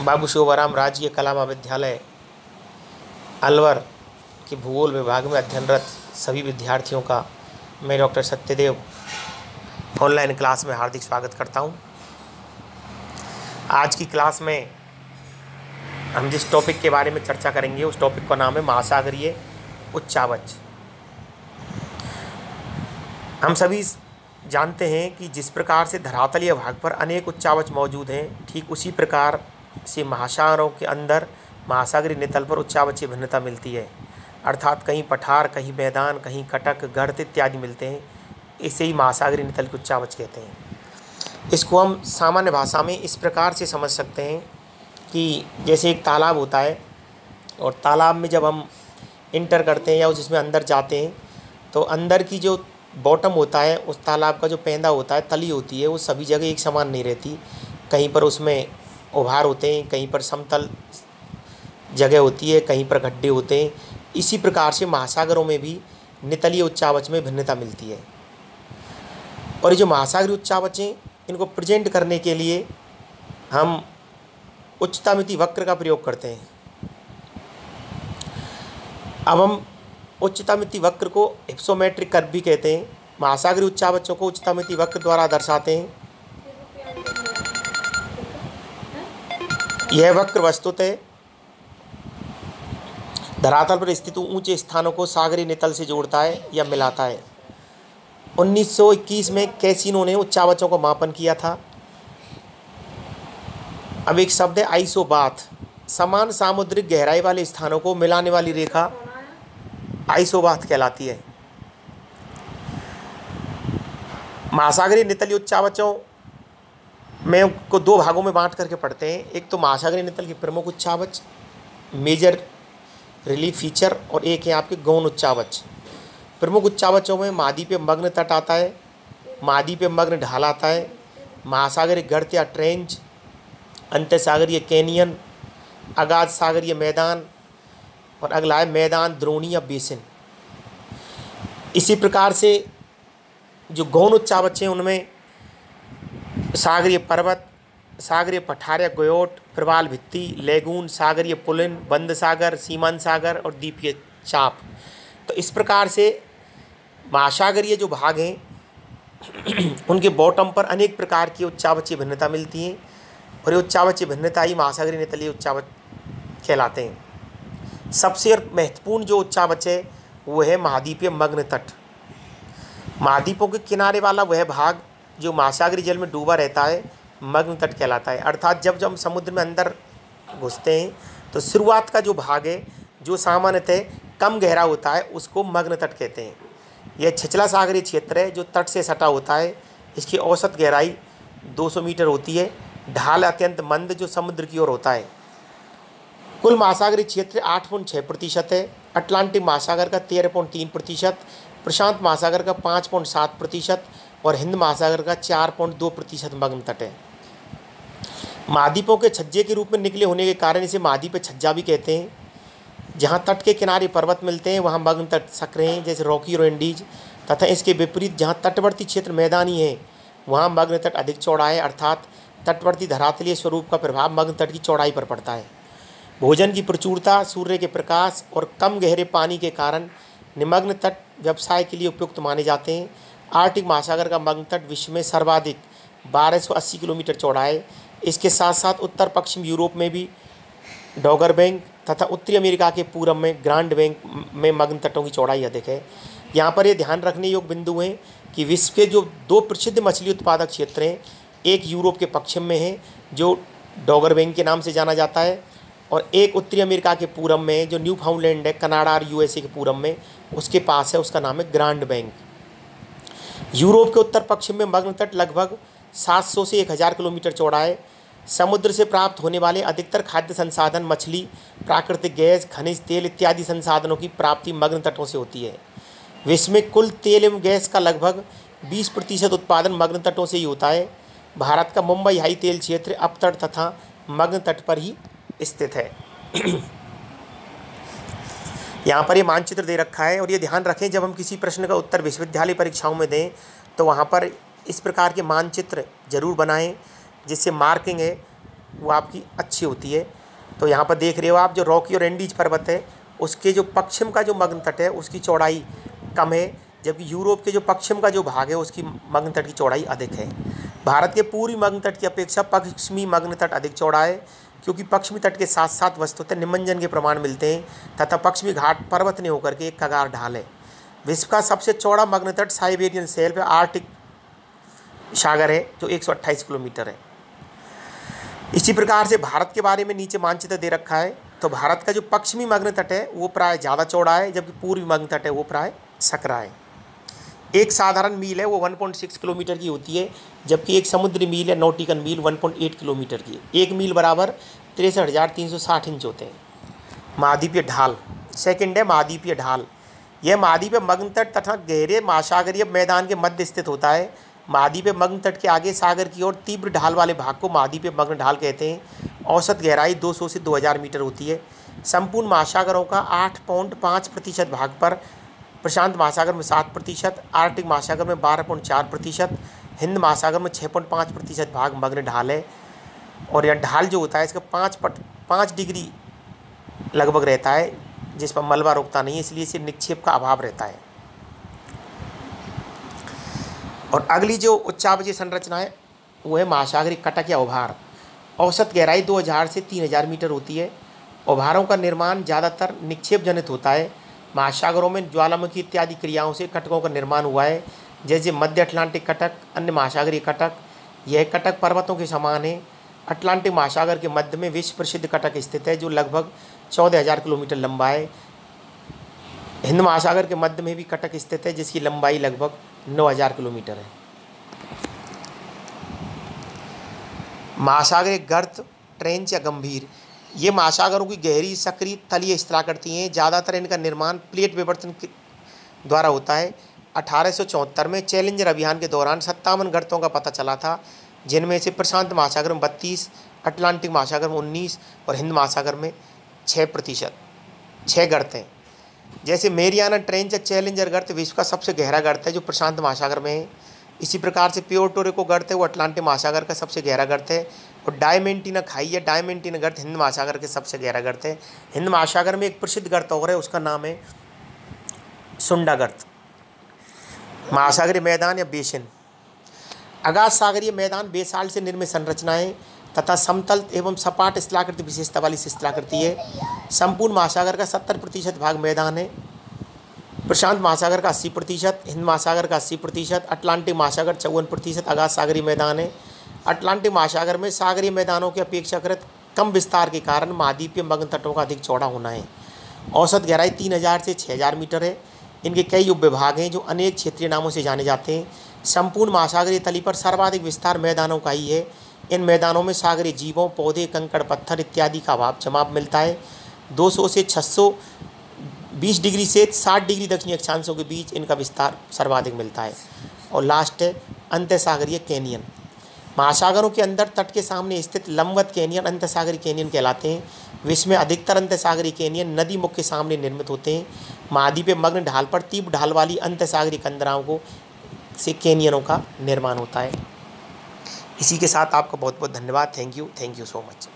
बाबू शोभाराम राजकीय कला महाविद्यालय, अलवर के भूगोल विभाग में अध्ययनरत सभी विद्यार्थियों का मैं डॉक्टर सत्यदेव ऑनलाइन क्लास में हार्दिक स्वागत करता हूँ। आज की क्लास में हम जिस टॉपिक के बारे में चर्चा करेंगे, उस टॉपिक का नाम है महासागरीय उच्चावच हम सभी जानते हैं कि जिस प्रकार से धरातलीय भाग पर अनेक उच्चावच मौजूद हैं, ठीक उसी प्रकार से महासागरों के अंदर महासागरीय नितल पर उच्चावची भिन्नता मिलती है। अर्थात कहीं पठार, कहीं मैदान, कहीं कटक गर्त इत्यादि मिलते हैं। इसे ही महासागरीय नितल के उच्चावच कहते हैं। इसको हम सामान्य भाषा में इस प्रकार से समझ सकते हैं कि जैसे एक तालाब होता है और तालाब में जब हम इंटर करते हैं या उसमें अंदर जाते हैं तो अंदर की जो बॉटम होता है, उस तालाब का जो पेंदा होता है, तली होती है, वो सभी जगह एक समान नहीं रहती। कहीं पर उसमें उभार होते हैं, कहीं पर समतल जगह होती है, कहीं पर गड्ढे होते हैं। इसी प्रकार से महासागरों में भी नितलीय उच्चावच में भिन्नता मिलती है। और ये जो महासागरीय उच्चावच हैं इनको प्रेजेंट करने के लिए हम उच्चतामिति वक्र का प्रयोग करते हैं। अब हम उच्चतामिति वक्र को हिप्सोमेट्रिक कर्व भी कहते हैं। महासागरीय उच्चावचों को उच्चतामिति वक्र द्वारा दर्शाते हैं। यह वक्र वस्तुतः धरातल पर स्थित ऊँचे स्थानों को सागरी नितल से जोड़ता है या मिलाता है। 1921 में कैसिनो ने उच्चावचों को मापन किया था। अब एक शब्द है, आइसोबाथ। समान सामुद्रिक गहराई वाले स्थानों को मिलाने वाली रेखा आइसोबाथ कहलाती है। महासागरीय नितली उच्चावचों में उनको दो भागों में बांट करके पढ़ते हैं। एक तो महासागरीय नितल की प्रमुख उच्चावच, मेजर रिलीफ फीचर, और एक है आपके गौण उच्चावच। प्रमुख उच्चावचों में महाद्वीपीय मग्न तट आता है, महाद्वीपीय मग्न ढाल आता है, महासागरीय गर्त या ट्रेंच अंत्यसागरीय कैनियन अगाध सागरीय मैदान, और अगला है मैदान, द्रोणी या बेसिन। इसी प्रकार से जो गौण उच्चावच हैं, उनमें सागरीय पर्वत, सागरीय पठार या गोयोट, प्रवाल भित्ति, लेगून, सागरीय पुलिन, बंद सागर सीमांत सागर और द्वीपीय चाप। तो इस प्रकार से महासागरीय जो भाग हैं, उनके बॉटम पर अनेक प्रकार की उच्चावचीय भिन्नता मिलती हैं और ये उच्चावचीय भिन्नता ही महासागरीय नितलीय उच्चावच कहलाते हैं। सबसे महत्वपूर्ण जो उच्चावच है, वो है महाद्वीपीय मग्न तट महाद्वीपों के किनारे वाला वह भाग जो महासागरी जल में डूबा रहता है, मग्न तट कहलाता है। अर्थात जब जब हम समुद्र में अंदर घुसते हैं तो शुरुआत का जो भाग है, जो सामान्यतः कम गहरा होता है, उसको मग्न तट कहते हैं। यह छिछला सागरी क्षेत्र है, जो तट से सटा होता है। इसकी औसत गहराई 200 मीटर होती है। ढाल अत्यंत मंद, जो समुद्र की ओर होता है। कुल महासागरीय क्षेत्र आठ पॉइंट छः प्रतिशत है। अटलांटिक महासागर का तेरह पॉइंट तीन प्रतिशत, प्रशांत महासागर का पाँच पॉइंट सात प्रतिशत और हिंद महासागर का चार पॉइंट दो प्रतिशत मग्न तट है। महाद्वीपों के छज्जे के रूप में निकले होने के कारण इसे महाद्वीप छज्जा भी कहते हैं। जहाँ तट के किनारे पर्वत मिलते हैं, वहाँ मग्न तट सक्र हैं, जैसे रॉकी और इंडीज, तथा इसके विपरीत जहाँ तटवर्ती क्षेत्र मैदानी है, वहाँ मग्न तट अधिक चौड़ा है, अर्थात तटवर्ती धरातलीय स्वरूप का प्रभाव मग्न तट की चौड़ाई पर पड़ता है। भोजन की प्रचुरता, सूर्य के प्रकाश और कम गहरे पानी के कारण निमग्न तट व्यवसाय के लिए उपयुक्त माने जाते हैं। आर्टिक महासागर का मग्न तट विश्व में सर्वाधिक 1280 किलोमीटर चौड़ा है। इसके साथ साथ उत्तर पश्चिम यूरोप में भी डॉगर बैंक तथा उत्तरी अमेरिका के पूरब में ग्रांड बैंक में मग्न तटों की चौड़ाई अधिक है। यहाँ पर ये ध्यान रखने योग्य बिंदु हैं कि विश्व के जो दो प्रसिद्ध मछली उत्पादक क्षेत्र हैं, एक यूरोप के पश्चिम में है, जो डॉगर बैंक के नाम से जाना जाता है, और एक उत्तरी अमेरिका के पूरब में जो न्यू फाउंडलैंड है, कनाडा और यूएसए के पूरब में, उसके पास है, उसका नाम है ग्रांड बैंक। यूरोप के उत्तर पश्चिम में मग्न तट लगभग 700 से 1000 किलोमीटर चौड़ा है समुद्र से प्राप्त होने वाले अधिकतर खाद्य संसाधन, मछली, प्राकृतिक गैस, खनिज, तेल इत्यादि संसाधनों की प्राप्ति मग्न तटों से होती है। विश्व में कुल तेल एवं गैस का लगभग 20 प्रतिशत उत्पादन मग्न तटों से ही होता है। भारत का मुंबई हाई तेल क्षेत्र अपतट तथा मग्न तट पर ही स्थित है। यहाँ पर ये मानचित्र दे रखा है और ये ध्यान रखें, जब हम किसी प्रश्न का उत्तर विश्वविद्यालय परीक्षाओं में दें तो वहाँ पर इस प्रकार के मानचित्र ज़रूर बनाएँ, जिससे मार्किंग है, वो आपकी अच्छी होती है। तो यहाँ पर देख रहे हो आप, जो रॉकी और एंडीज पर्वत है, उसके जो पश्चिम का जो मग्न तट है, उसकी चौड़ाई कम है, जबकि यूरोप के जो पश्चिम का जो भाग है, उसकी मग्न तट की चौड़ाई अधिक है। भारत के पूर्वी मग्न तट की अपेक्षा पश्चिमी मग्न तट अधिक चौड़ा है क्योंकि पश्चिमी तट के साथ साथ वस्तुतः निमंजन के प्रमाण मिलते हैं, तथा पश्चिमी घाट पर्वत ने होकर के एक कगार ढाल। है विश्व का सबसे चौड़ा मग्न तट साइबेरियन सेल पे आर्टिक सागर है, जो एक सौ अट्ठाइस किलोमीटर है। इसी प्रकार से भारत के बारे में नीचे मानचित्र दे रखा है तो भारत का जो पश्चिमी मग्न तट है, वो प्राय ज़्यादा चौड़ा है, जबकि पूर्वी मग्न तट है, वो प्राय सकरा है। एक साधारण मील है, वो 1.6 किलोमीटर की होती है, जबकि एक समुद्री मील है नोटिकन मील 1.8 किलोमीटर की एक मील बराबर तिरसठ हज़ार तीन सौ साठ इंच होते हैं। महाद्वीपीय ढाल। सेकंड है महाद्वीपीय ढाल। यह महाद्वीपीय मग्न तट तथा गहरे महासागरीय मैदान के मध्य स्थित होता है। महाद्वीपीय मग्न तट के आगे सागर की ओर तीव्र ढाल वाले भाग को महाद्वीपीय मग्न ढाल कहते हैं। औसत गहराई 200 से 2000 मीटर होती है। संपूर्ण महासागरों का आठ प्रतिशत भाग पर प्रशांत महासागर में सात प्रतिशत आर्कटिक महासागर में बारह पॉइंट चार प्रतिशत, हिंद महासागर में छः पॉइंट पाँच प्रतिशत भाग मग्न ढाल है। और यह ढाल जो होता है, इसका पाँच पट, पाँच डिग्री लगभग रहता है, जिस पर मलबा रोकता नहीं है, इसलिए इसे निक्षेप का अभाव रहता है। और अगली जो उच्चावजीय संरचना है, वो है महासागरी कटक या उभार औसत गहराई 2000 से 3000 मीटर होती है। उभारों का निर्माण ज़्यादातर निक्षेप जनित होता है। महासागरों में ज्वालामुखी इत्यादि क्रियाओं से कटकों का निर्माण हुआ है। जैसे मध्य अटलांटिक कटक, अन्य महासागरीय कटक, यह कटक पर्वतों के समान है। अटलांटिक महासागर के मध्य में विश्व प्रसिद्ध कटक स्थित है, जो लगभग चौदह हज़ार किलोमीटर लंबा है। हिंद महासागर के मध्य में भी कटक स्थित है, जिसकी लंबाई लगभग नौ हज़ार किलोमीटर है। महासागरीय गर्त ट्रेंच या गंभीर ये महासागरों की गहरी, सक्रिय तलीय स्त्रा करती हैं। ज़्यादातर इनका निर्माण प्लेट विवर्तन द्वारा होता है। अठारह सौ चौहत्तर में चैलेंजर अभियान के दौरान सत्तावन गर्तों का पता चला था, जिनमें से प्रशांत महासागर में बत्तीस, अटलांटिक महासागर में उन्नीस और हिंद महासागर में छः प्रतिशत छः गर्त हैं। जैसे मेरियाना ट्रेंच चैलेंजर गर्त विश्व का सबसे गहरा गर्त है, जो प्रशांत महासागर में है। इसी प्रकार से प्योर टोरे को गर्त है, वो अटलांटिक महासागर का सबसे गहरा गर्त है। और डायमेंटिना खाई है, डायमेंटिना गर्त हिंद महासागर के सबसे गहरा गर्त है। हिंद महासागर में एक प्रसिद्ध गर्त और है, उसका नाम है सुंडा गर्त। महासागरीय मैदान या बेसिन। अगाध सागरीय मैदान बेसाल से निर्मित संरचनाएँ तथा समतल एवं सपाट स्थलाकृति विशेषता वाली स्थलाकृति है। संपूर्ण महासागर का सत्तर प्रतिशत भाग मैदान है। प्रशांत महासागर का अस्सी प्रतिशत, हिंद महासागर का अस्सी प्रतिशत, अटलांटिक महासागर चौवन प्रतिशत अगाध सागरीय मैदान है। अटलांटिक महासागर में सागरीय मैदानों के अपेक्षाकृत कम विस्तार के कारण महाद्वीपीय मग्न तटों का अधिक चौड़ा होना है। औसत गहराई तीन हज़ार से छः हज़ार मीटर है। इनके कई उपविभाग हैं जो अनेक क्षेत्रीय नामों से जाने जाते हैं। संपूर्ण महासागरीय तली पर सर्वाधिक विस्तार मैदानों का ही है। इन मैदानों में सागरीय जीवों, पौधे, कंकड़, पत्थर इत्यादि का अभाव जमाव मिलता है। 200 से 620 डिग्री से 60 डिग्री दक्षिणी अक्षांशों के बीच इनका विस्तार सर्वाधिक मिलता है। और लास्ट है अंत्य सागरीय कैनियन। महासागरों के अंदर तट के सामने स्थित लंबवत कैनियन अंत सागरी कैनियन कहलाते हैं। विश्व में अधिकतर अंत सागरी कैनियन नदी मुख के सामने निर्मित होते हैं। महाद्वीप मग्न ढाल पर तीव्र ढाल वाली अंत सागरी कंदराओं को से कैनियनों का निर्माण होता है। इसी के साथ आपका बहुत बहुत धन्यवाद। Thank you thank you so much